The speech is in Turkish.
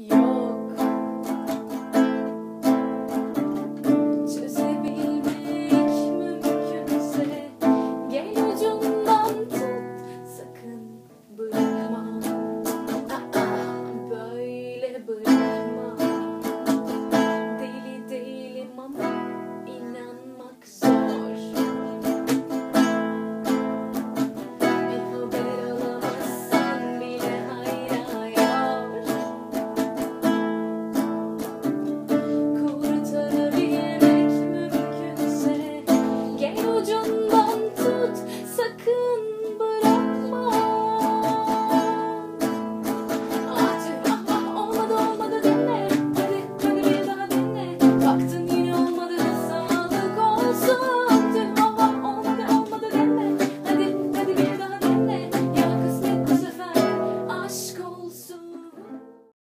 Yo. sakın.